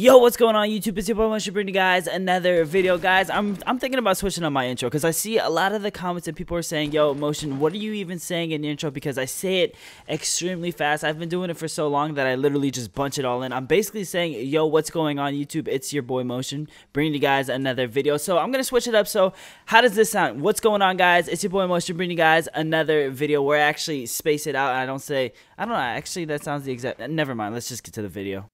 Yo, what's going on YouTube? It's your boy Motion bringing you guys another video. Guys, I'm I'm thinking about switching up my intro because I see a lot of the comments and people are saying, yo, Motion, what are you even saying in the intro? Because I say it extremely fast. I've been doing it for so long that I literally just bunch it all in. I'm basically saying, yo, what's going on YouTube? It's your boy Motion bringing you guys another video. So I'm going to switch it up. So how does this sound? What's going on guys? It's your boy Motion bringing you guys another video where I actually space it out and I don't say, I don't know, actually that sounds the exact, never mind. Let's just get to the video.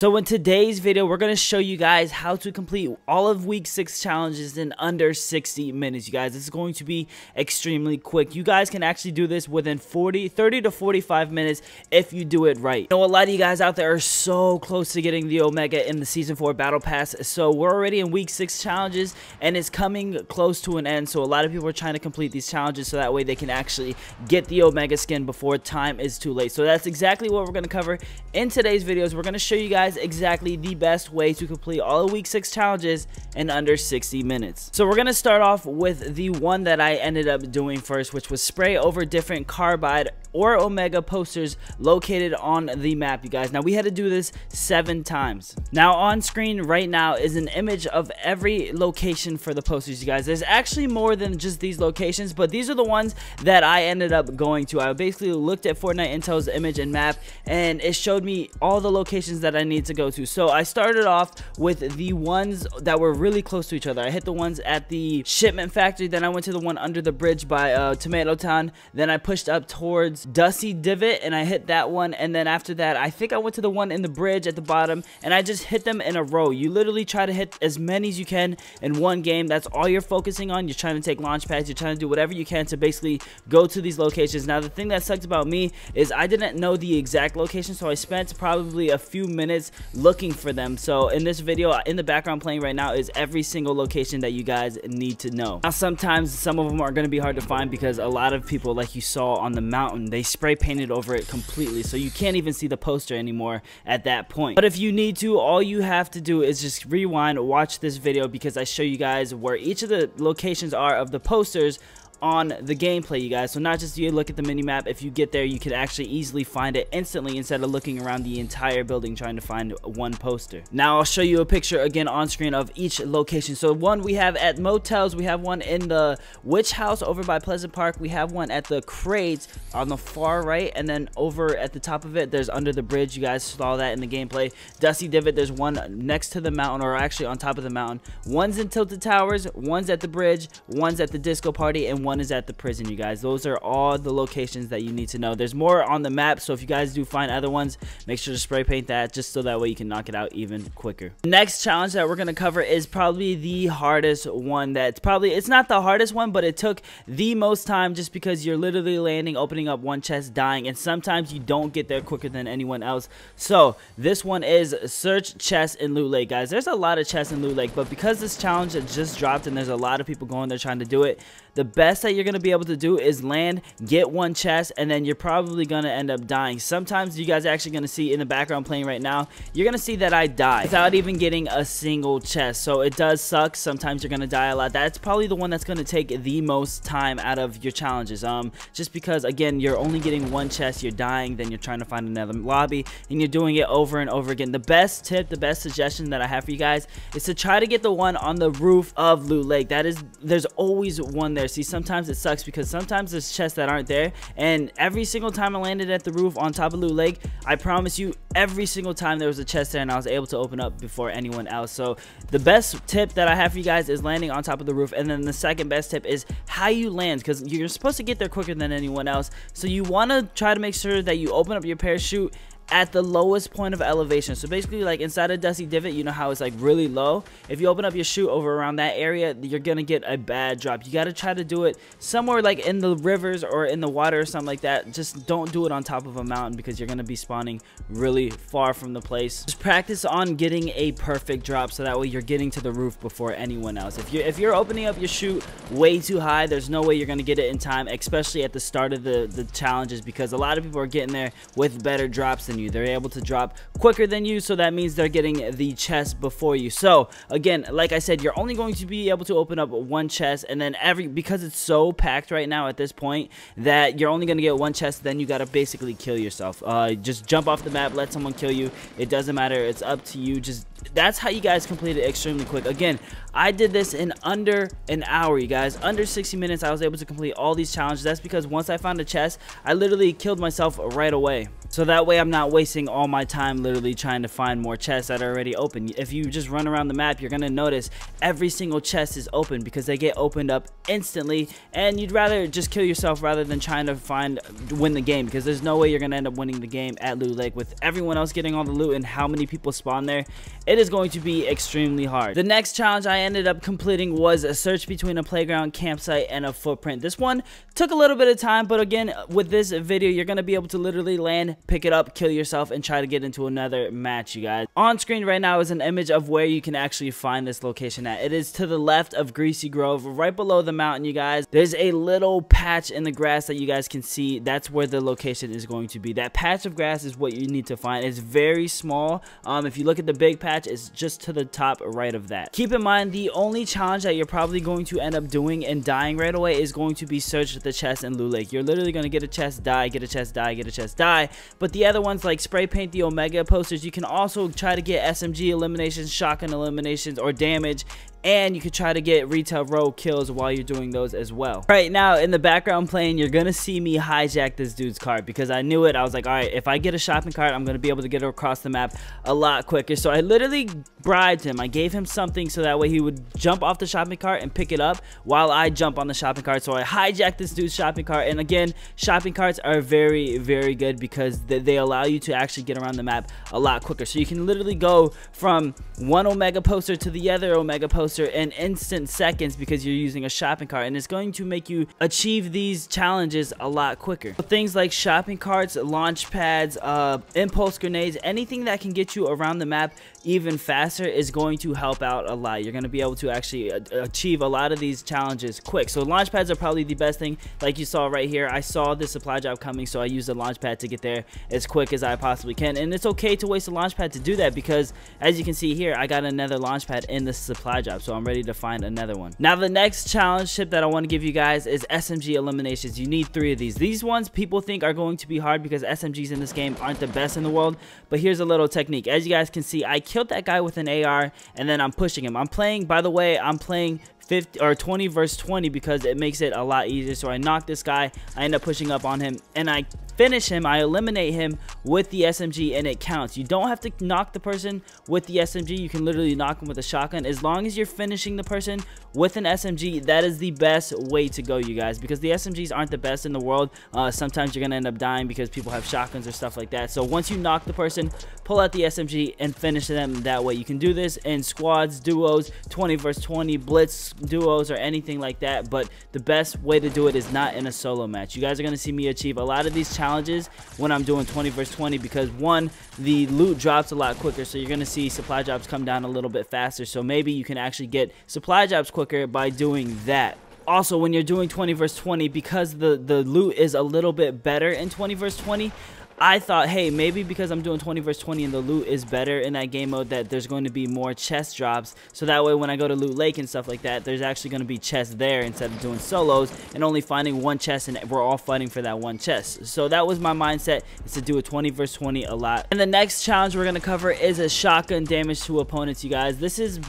So in today's video, we're going to show you guys how to complete all of week 6 challenges in under 60 minutes, you guys. This is going to be extremely quick. You guys can actually do this within 40, 30 to 45 minutes if you do it right. I know a lot of you guys out there are so close to getting the Omega in the Season 4 Battle Pass. So we're already in week 6 challenges and it's coming close to an end. So a lot of people are trying to complete these challenges so that way they can actually get the Omega skin before time is too late. So that's exactly what we're going to cover in today's videos. We're going to show you guys guys exactly the best way to complete all the week 6 challenges in under 60 minutes. So we're going to start off with the one that I ended up doing first, which was spray over different carbide or Omega posters located on the map, you guys. Now, we had to do this seven times. Now, on screen right now is an image of every location for the posters, you guys. There's actually more than just these locations, but these are the ones that I ended up going to. I basically looked at Fortnite Intel's image and map, and it showed me all the locations that I need to go to. So I started off with the ones that were really close to each other. I hit the ones at the shipment factory, then I went to the one under the bridge by uh, Tomato Town, then I pushed up towards Dusty Divot and I hit that one, and then after that, I think I went to the one in the bridge at the bottom, and I just hit them in a row. You literally try to hit as many as you can in one game. That's all you're focusing on. You're trying to take launch pads. You're trying to do whatever you can to basically go to these locations. Now, the thing that sucked about me is I didn't know the exact location, so I spent probably a few minutes looking for them. So in this video, in the background playing right now is every single location that you guys need to know. Now sometimes some of them are going to be hard to find because a lot of people like you saw on the mountain, they spray painted over it completely. So you can't even see the poster anymore at that point. But if you need to, all you have to do is just rewind, watch this video because I show you guys where each of the locations are of the posters on the gameplay you guys. So not just you look at the mini map if you get there you could actually easily find it instantly instead of looking around the entire building trying to find one poster. Now i'll show you a picture again on screen of each location. So one we have at motels we have one in the witch house over by pleasant park. We have one at the crates on the far right. And then over at the top of it there's under the bridge. You guys saw that in the gameplay. Dusty divot there's one next to the mountain or actually on top of the mountain. One's in tilted towers one's at the bridge one's at the disco party and one is at the prison, you guys. Those are all the locations that you need to know. There's more on the map, so if you guys do find other ones, make sure to spray paint that just so that way you can knock it out even quicker. Next challenge that we're going to cover is probably the hardest one that's probably, it's not the hardest one, but it took the most time just because you're literally landing, opening up one chest, dying, and sometimes you don't get there quicker than anyone else. So this one is search chests in Loot Lake, guys. There's a lot of chests in Loot Lake, but because this challenge just dropped and there's a lot of people going there trying to do it, the best that you're going to be able to do is land, get one chest, and then you're probably going to end up dying. Sometimes you guys are actually going to see in the background playing right now, you're going to see that I die without even getting a single chest. So it does suck. Sometimes you're going to die a lot. That's probably the one that's going to take the most time out of your challenges. Um, Just because, again, you're only getting one chest, you're dying, then you're trying to find another lobby, and you're doing it over and over again. The best tip, the best suggestion that I have for you guys is to try to get the one on the roof of Loot Lake. That is, there's always one there. See, sometimes it sucks because sometimes there's chests that aren't there. And every single time I landed at the roof on top of Loot Lake, I promise you, every single time there was a chest there and I was able to open up before anyone else. So the best tip that I have for you guys is landing on top of the roof. And then the second best tip is how you land because you're supposed to get there quicker than anyone else. So you want to try to make sure that you open up your parachute at the lowest point of elevation. So basically like inside a Dusty Divot, you know how it's like really low. If you open up your chute over around that area, you're to get a bad drop. You got to try to do it somewhere like in the rivers or in the water or something like that. Just don't do it on top of a mountain because you're to be spawning really far from the place. Just practice on getting a perfect drop so that way you're getting to the roof before anyone else. If you're, if you're opening up your chute way too high, there's no way you're to get it in time, especially at the start of the, the challenges because a lot of people are getting there with better drops than you. They're able to drop quicker than you, so that means they're getting the chest before you. So again, like I said, you're only going to be able to open up one chest, and then every because it's so packed right now at this point that you're only going to get one chest. Then you got to basically kill yourself. Uh, just jump off the map, let someone kill you. It doesn't matter. It's up to you. Just that's how you guys complete it extremely quick. Again, I did this in under an hour, you guys. Under 60 minutes, I was able to complete all these challenges. That's because once I found a chest, I literally killed myself right away. So that way I'm not wasting all my time literally trying to find more chests that are already open. If you just run around the map, you're going to notice every single chest is open because they get opened up instantly. And you'd rather just kill yourself rather than trying to find win the game because there's no way you're going to end up winning the game at Loot Lake with everyone else getting all the loot and how many people spawn there. It is going to be extremely hard. The next challenge I ended up completing was a search between a playground, campsite, and a footprint. This one took a little bit of time, but again, with this video, you're going to be able to literally land pick it up, kill yourself, and try to get into another match, you guys. On screen right now is an image of where you can actually find this location at. It is to the left of Greasy Grove, right below the mountain, you guys. There's a little patch in the grass that you guys can see. That's where the location is going to be. That patch of grass is what you need to find. It's very small. Um, if you look at the big patch, it's just to the top right of that. Keep in mind, the only challenge that you're probably going to end up doing and dying right away is going to be search the chest in Loot Lake. You're literally going to get a chest, die, get a chest, die, get a chest, die. But the other ones like spray paint the Omega posters, you can also try to get SMG eliminations, shotgun eliminations, or damage and you could try to get retail row kills while you're doing those as well. Right now, in the background playing, you're gonna see me hijack this dude's cart because I knew it. I was like, all right, if I get a shopping cart, I'm gonna be able to get across the map a lot quicker. So I literally bribed him. I gave him something so that way he would jump off the shopping cart and pick it up while I jump on the shopping cart. So I hijacked this dude's shopping cart. And again, shopping carts are very, very good because they allow you to actually get around the map a lot quicker. So you can literally go from one Omega poster to the other Omega poster in instant seconds because you're using a shopping cart and it's going to make you achieve these challenges a lot quicker. Things like shopping carts, launch pads, uh, impulse grenades, anything that can get you around the map even faster is going to help out a lot. You're going to be able to actually uh, achieve a lot of these challenges quick. So launch pads are probably the best thing. Like you saw right here, I saw the supply drop coming, so I used a launch pad to get there as quick as I possibly can. And it's okay to waste a launch pad to do that because as you can see here, I got another launch pad in the supply drop. So I'm ready to find another one. Now the next challenge tip that I want to give you guys is SMG eliminations. You need three of these. These ones people think are going to be hard because SMGs in this game aren't the best in the world, but here's a little technique. As you guys can see, I killed that guy with an AR and then I'm pushing him. I'm playing, by the way, I'm playing 50 or 20 versus 20 because it makes it a lot easier. So I knock this guy, I end up pushing up on him, and I finish him, I eliminate him with the SMG and it counts. You don't have to knock the person with the SMG. You can literally knock him with a shotgun. As long as you're finishing the person with an SMG, that is the best way to go, you guys, because the SMGs aren't the best in the world. Uh, sometimes you're going to end up dying because people have shotguns or stuff like that. So once you knock the person, pull out the SMG and finish them that way. You can do this in squads, duos, 20 versus 20, blitz duos, or anything like that, but the best way to do it is not in a solo match. You guys are going to see me achieve a lot of these challenges challenges when I'm doing 20 versus 20 because one, the loot drops a lot quicker, so you're going to see supply drops come down a little bit faster. So maybe you can actually get supply drops quicker by doing that also when you're doing 20 versus 20 because the the loot is a little bit better in 20 versus 20 I thought, hey, maybe because I'm doing 20 versus 20 and the loot is better in that game mode that there's going to be more chest drops. So that way when I go to Loot Lake and stuff like that, there's actually going to be chests there instead of doing solos and only finding one chest and we're all fighting for that one chest. So that was my mindset is to do a 20 versus 20 a lot. And the next challenge we're going to cover is a shotgun damage to opponents, you guys. This is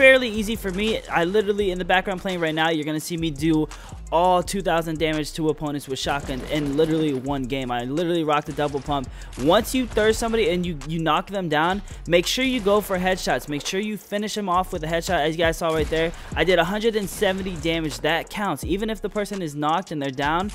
fairly easy for me. I literally, in the background playing right now, you're going to see me do all 2,000 damage to opponents with shotguns in literally one game. I literally rocked the double pump. Once you thirst somebody and you, you knock them down, make sure you go for headshots. Make sure you finish them off with a headshot. As you guys saw right there, I did 170 damage. That counts. Even if the person is knocked and they're down,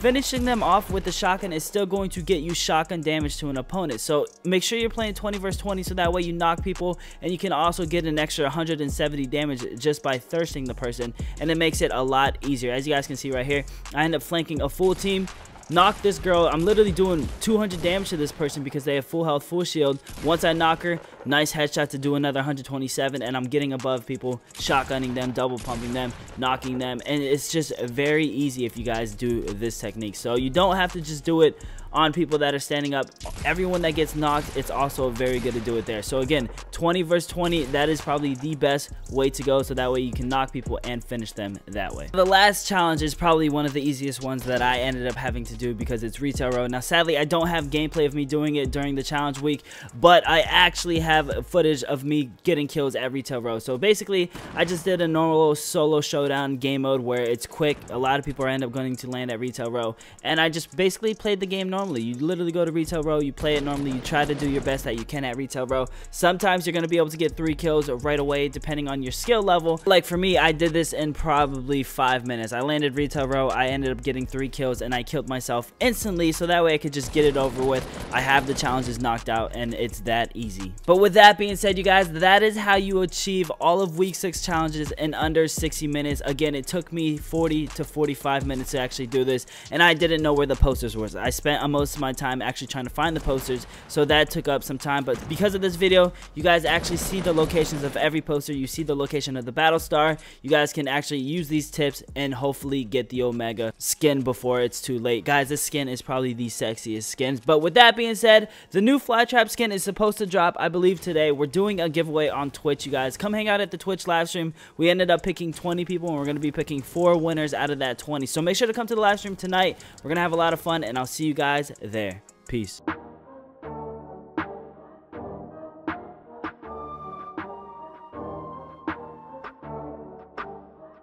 Finishing them off with the shotgun is still going to get you shotgun damage to an opponent. So make sure you're playing 20 versus 20 so that way you knock people and you can also get an extra 170 damage just by thirsting the person and it makes it a lot easier. As you guys can see right here, I end up flanking a full team knock this girl. I'm literally doing 200 damage to this person because they have full health, full shield. Once I knock her, nice headshot to do another 127, and I'm getting above people, shotgunning them, double pumping them, knocking them, and it's just very easy if you guys do this technique. So you don't have to just do it on people that are standing up. Everyone that gets knocked, it's also very good to do it there. So again, 20 versus 20, that is probably the best way to go. So that way you can knock people and finish them that way. The last challenge is probably one of the easiest ones that I ended up having to do because it's Retail Row. Now, sadly, I don't have gameplay of me doing it during the challenge week, but I actually have footage of me getting kills at Retail Row. So basically, I just did a normal solo showdown game mode where it's quick. A lot of people end up going to land at Retail Row, and I just basically played the game normally. You literally go to Retail Row, you play it normally, you try to do your best that you can at Retail Row. Sometimes you're to be able to get three kills right away depending on your skill level. Like for me, I did this in probably five minutes. I landed Retail Row, I ended up getting three kills, and I killed myself instantly so that way I could just get it over with. I have the challenges knocked out, and it's that easy. But with that being said, you guys, that is how you achieve all of week 6 challenges in under 60 minutes. Again, it took me 40 to 45 minutes to actually do this, and I didn't know where the posters was. I spent most of my time actually trying to find the posters, so that took up some time, but because of this video, you guys actually see the locations of every poster. You see the location of the battle star. You guys can actually use these tips and hopefully get the Omega skin before it's too late. Guys, this skin is probably the sexiest skins, but with that being said, the new Flytrap skin is supposed to drop, I believe, today. We're doing a giveaway on Twitch, you guys. Come hang out at the Twitch live stream. We ended up picking 20 people, and we're going to be picking four winners out of that 20. So make sure to come to the live stream tonight. We're going to have a lot of fun, and I'll see you guys there. Peace.